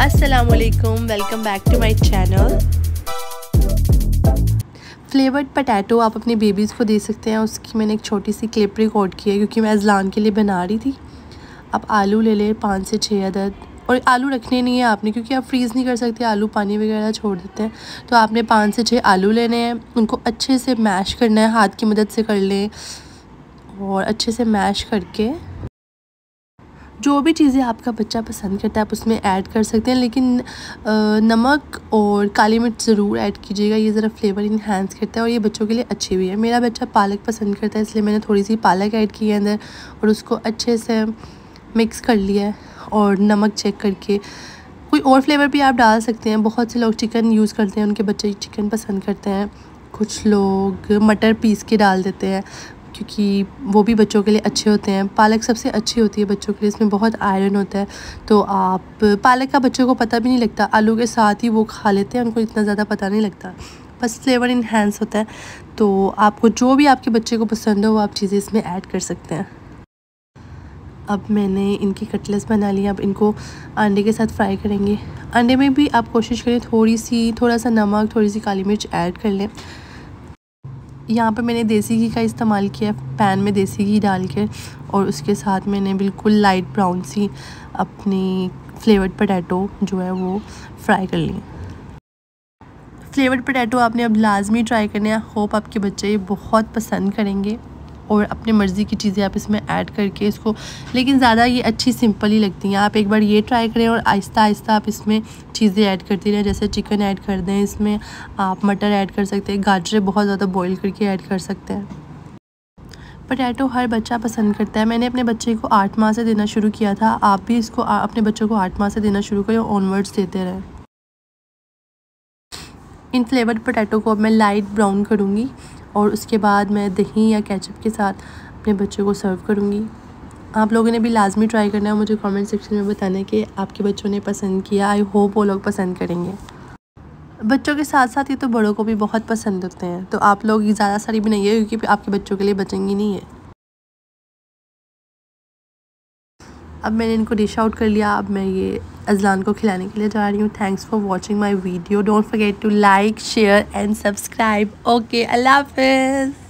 असलकुम welcome back to my channel flavoured potato आप अपने बेबीज़ को दे सकते हैं। उसकी मैंने एक छोटी सी क्लिप रिकॉर्ड की है, क्योंकि मैं अजलान के लिए बना रही थी। आप आलू ले लें, पाँच से छः अदद। और आलू रखने नहीं है आपने, क्योंकि आप फ्रीज़ नहीं कर सकते, आलू पानी वगैरह छोड़ देते हैं। तो आपने पाँच से छः आलू लेने हैं। उनको अच्छे से मैश करना है, हाथ की मदद से कर लें। और अच्छे से मैश करके जो भी चीज़ें आपका बच्चा पसंद करता है, आप उसमें ऐड कर सकते हैं। लेकिन नमक और काली मिर्च ज़रूर ऐड कीजिएगा। ये ज़रा फ्लेवर इन्हेंस करता है और ये बच्चों के लिए अच्छी भी है। मेरा बच्चा पालक पसंद करता है, इसलिए मैंने थोड़ी सी पालक ऐड की है अंदर और उसको अच्छे से मिक्स कर लिया और नमक चेक करके। कोई और फ्लेवर भी आप डाल सकते हैं। बहुत से लोग चिकन यूज़ करते हैं, उनके बच्चे चिकन पसंद करते हैं। कुछ लोग मटर पीस के डाल देते हैं। क्योंकि वो भी बच्चों के लिए अच्छे होते हैं। पालक सबसे अच्छी होती है बच्चों के लिए, इसमें बहुत आयरन होता है। तो आप, पालक का बच्चों को पता भी नहीं लगता। आलू के साथ ही वो खा लेते हैं, उनको इतना ज़्यादा पता नहीं लगता। बस फ्लेवर इन्हेंस होता है। तो आपको जो भी आपके बच्चे को पसंद हो, वो आप चीज़ें इसमें ऐड कर सकते हैं। अब मैंने इनकी कटलेस बना ली। अब इनको अंडे के साथ फ्राई करेंगे। अंडे में भी आप कोशिश करें थोड़ी सी, थोड़ा सा नमक, थोड़ी सी काली मिर्च ऐड कर लें। यहाँ पे मैंने देसी घी का इस्तेमाल किया पैन में देसी घी डाल के और उसके साथ मैंने बिल्कुल लाइट ब्राउन सी अपनी फ्लेवर्ड पटैटो जो है वो फ्राई कर ली। फ्लेवर्ड पटैटो आपने अब लाजमी ट्राई करने होप आपके बच्चे ये बहुत पसंद करेंगे। और अपनी मर्ज़ी की चीज़ें आप इसमें ऐड करके इसको, लेकिन ज़्यादा ये अच्छी सिंपल ही लगती हैं। आप एक बार ये ट्राई करें और आहिस्ता आहिस्ता आप इसमें चीज़ें ऐड करती रहें, जैसे चिकन ऐड कर दें इसमें, आप मटर ऐड कर सकते हैं, गाजरें बहुत ज़्यादा बॉईल करके ऐड कर सकते हैं। पटैटो हर बच्चा पसंद करता है। मैंने अपने बच्चे को आठ माह से देना शुरू किया था। आप भी इसको अपने बच्चों को आठ माह से देना शुरू करें ऑनवर्ड्स देते रहें। इन फ्लेवर्ड पोटैटो को अब मैं लाइट ब्राउन करूँगी। और उसके बाद मैं दही या केचप के साथ अपने बच्चों को सर्व करूँगी। आप लोगों ने भी लाजमी ट्राई करना है मुझे कमेंट सेक्शन में बताना कि आपके बच्चों ने पसंद किया। आई होप वो लोग पसंद करेंगे। बच्चों के साथ साथ ये तो बड़ों को भी बहुत पसंद होते हैं। तो आप लोग ज़्यादा सारी बनाइए क्योंकि आपके बच्चों के लिए बचेंगी नहीं है अब मैंने इनको डिश आउट कर लिया। अब मैं ये अजलान को खिलाने के लिए जा रही हूँ। Thanks for watching my video don't forget to like share and subscribe okay अल्लाह हाफिज़